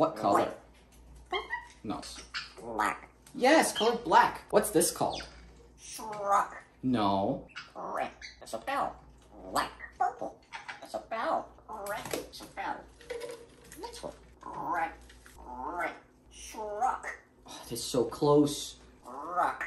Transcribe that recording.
What color? No. Black. Yes, color black. What's this called? Shrock. No. Red. It's a bell. Black. Purple. It's a bell. Red. It's a bell. Next one. Red. Red. Shrock. Oh, this is so close. Rock.